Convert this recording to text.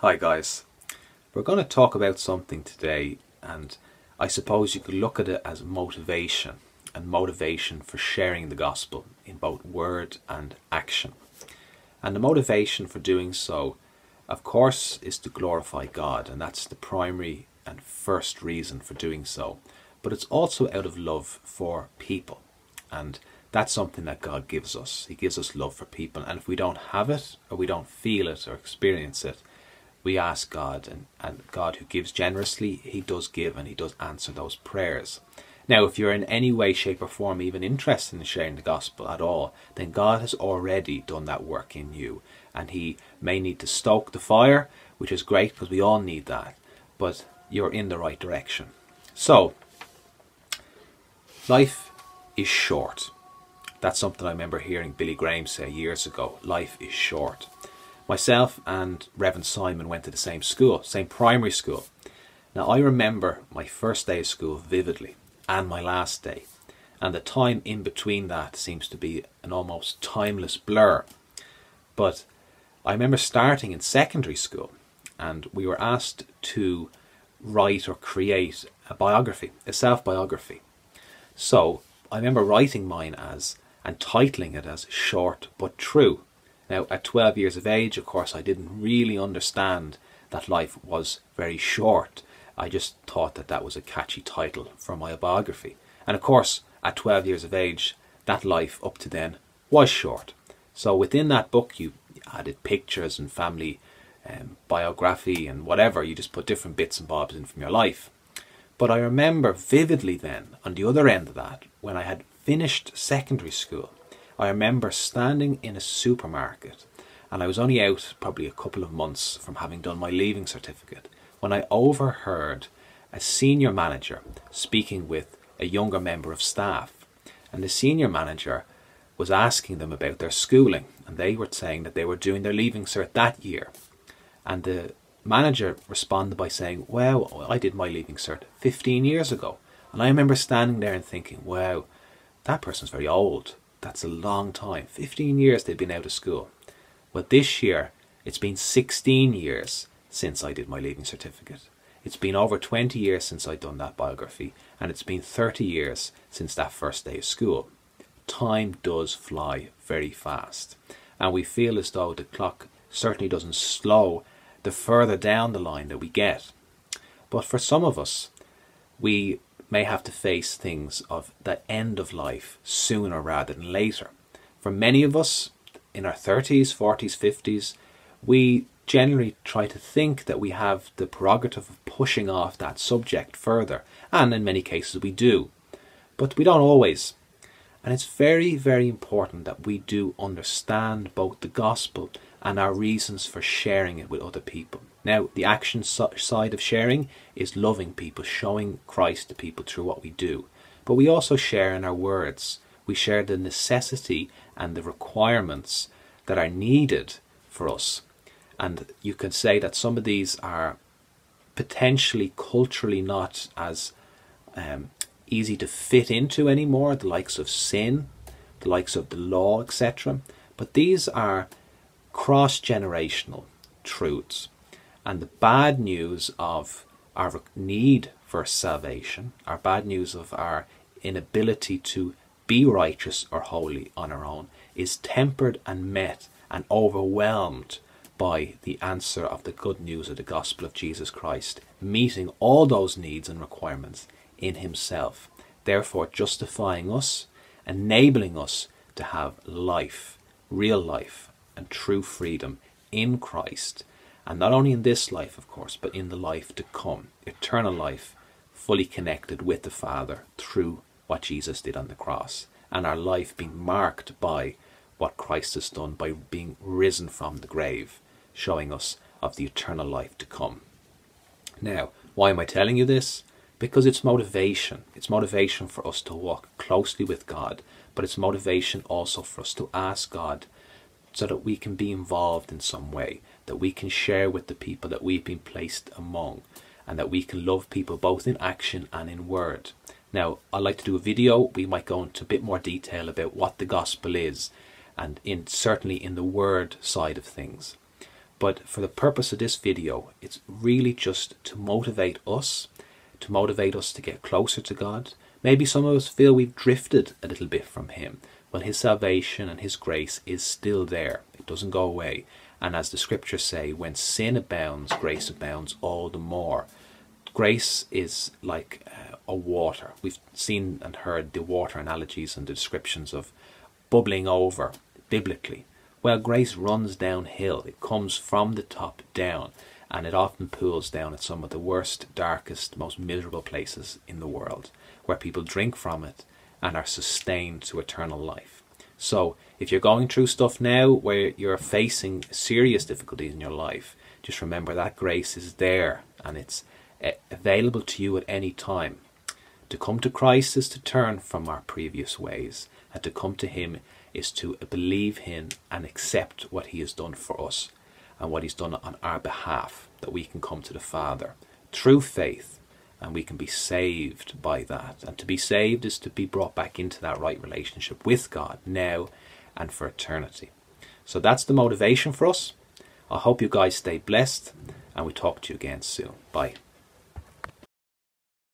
Hi guys. We're going to talk about something today and I suppose you could look at it as motivation and motivation for sharing the gospel in both word and action. And the motivation for doing so of course is to glorify God and that's the primary and first reason for doing so. But it's also out of love for people and that's something that God gives us. He gives us love for people and if we don't have it or we don't feel it or experience it we ask God, and, and God who gives generously, He does give and He does answer those prayers. Now, if you're in any way, shape, or form even interested in sharing the gospel at all, then God has already done that work in you. And He may need to stoke the fire, which is great because we all need that, but you're in the right direction. So, life is short. That's something I remember hearing Billy Graham say years ago. Life is short. Myself and Reverend Simon went to the same school, same primary school. Now I remember my first day of school vividly and my last day. And the time in between that seems to be an almost timeless blur. But I remember starting in secondary school and we were asked to write or create a biography, a self-biography. So I remember writing mine as and titling it as Short But True. Now, at 12 years of age, of course, I didn't really understand that life was very short. I just thought that that was a catchy title for my biography. And of course, at 12 years of age, that life up to then was short. So within that book, you added pictures and family um, biography and whatever. You just put different bits and bobs in from your life. But I remember vividly then, on the other end of that, when I had finished secondary school, I remember standing in a supermarket and I was only out probably a couple of months from having done my leaving certificate when I overheard a senior manager speaking with a younger member of staff. And the senior manager was asking them about their schooling and they were saying that they were doing their leaving cert that year. And the manager responded by saying, Well, I did my leaving cert 15 years ago. And I remember standing there and thinking, Wow, that person's very old. That's a long time. 15 years they've been out of school. But this year, it's been 16 years since I did my leaving certificate. It's been over 20 years since I'd done that biography, and it's been 30 years since that first day of school. Time does fly very fast, and we feel as though the clock certainly doesn't slow the further down the line that we get. But for some of us, we may have to face things of the end of life sooner rather than later. For many of us in our 30s, 40s, 50s, we generally try to think that we have the prerogative of pushing off that subject further, and in many cases we do. But we don't always. And it's very, very important that we do understand both the gospel and our reasons for sharing it with other people. Now, the action side of sharing is loving people, showing Christ to people through what we do. But we also share in our words. We share the necessity and the requirements that are needed for us. And you can say that some of these are potentially culturally not as um, easy to fit into anymore, the likes of sin, the likes of the law, etc. But these are cross generational truths. And the bad news of our need for salvation, our bad news of our inability to be righteous or holy on our own, is tempered and met and overwhelmed by the answer of the good news of the gospel of Jesus Christ, meeting all those needs and requirements in Himself, therefore justifying us, enabling us to have life, real life, and true freedom in Christ and not only in this life, of course, but in the life to come, eternal life, fully connected with the Father through what Jesus did on the cross, and our life being marked by what Christ has done by being risen from the grave, showing us of the eternal life to come. Now, why am I telling you this? Because it's motivation. It's motivation for us to walk closely with God, but it's motivation also for us to ask God so that we can be involved in some way, that we can share with the people that we've been placed among, and that we can love people both in action and in word. Now, I'd like to do a video, we might go into a bit more detail about what the gospel is, and in certainly in the word side of things. But for the purpose of this video, it's really just to motivate us, to motivate us to get closer to God. Maybe some of us feel we've drifted a little bit from Him. Well, His salvation and His grace is still there, it doesn't go away. And as the scriptures say, when sin abounds, grace abounds all the more. Grace is like uh, a water. We've seen and heard the water analogies and the descriptions of bubbling over biblically. Well, grace runs downhill. It comes from the top down, and it often pools down at some of the worst, darkest, most miserable places in the world, where people drink from it and are sustained to eternal life. So, if you're going through stuff now where you're facing serious difficulties in your life, just remember that grace is there and it's eh, available to you at any time. To come to Christ is to turn from our previous ways, and to come to Him is to believe Him and accept what He has done for us and what He's done on our behalf, that we can come to the Father through faith and we can be saved by that. And to be saved is to be brought back into that right relationship with God now and for eternity. So that's the motivation for us. I hope you guys stay blessed and we talk to you again soon. Bye.